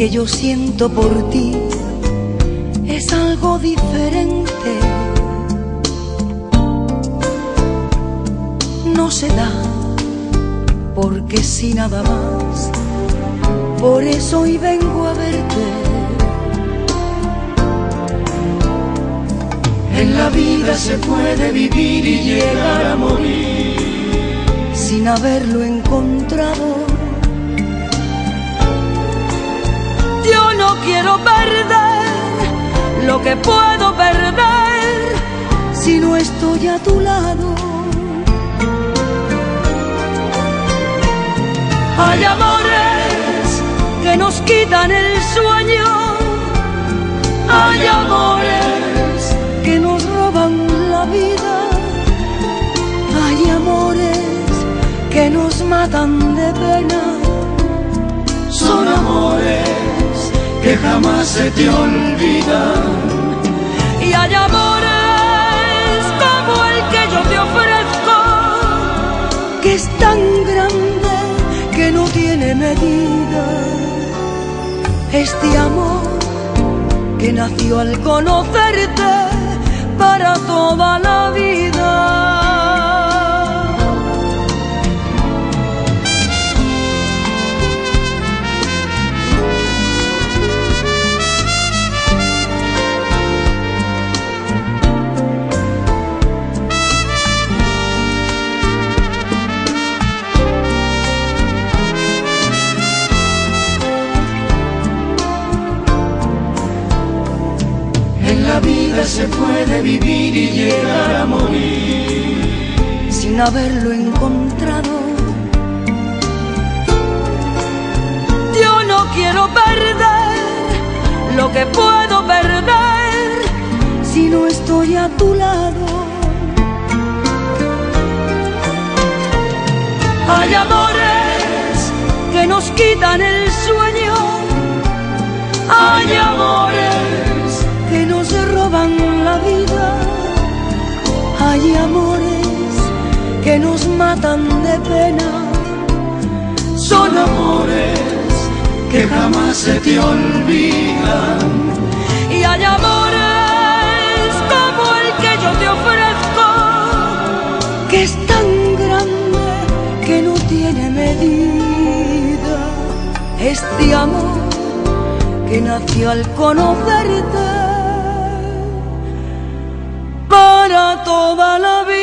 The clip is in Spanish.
que yo siento por ti es algo diferente. No se da porque si nada más, por eso hoy vengo a verte. En la vida se puede vivir y llegar a morir sin haberlo encontrado. Quiero perder lo que puedo perder si no estoy a tu lado. Hay amores que nos quitan el sueño, hay amores que nos roban la vida, hay amores que nos matan de pena. Jamás se te olvidan. Y hay amores como el que yo te ofrezco, que es tan grande que no tiene medida. Este amor que nació al conocerte se puede vivir y llegar a morir sin haberlo encontrado. Yo no quiero perder lo que puedo perder si no estoy a tu lado. Hay amores que nos quitan el Hay amores que nos matan de pena. Son amores que jamás se te olvidan. Y hay amores como el que yo te ofrezco, que es tan grande que no tiene medida. Este amor que nació al conocerte para toda la vida.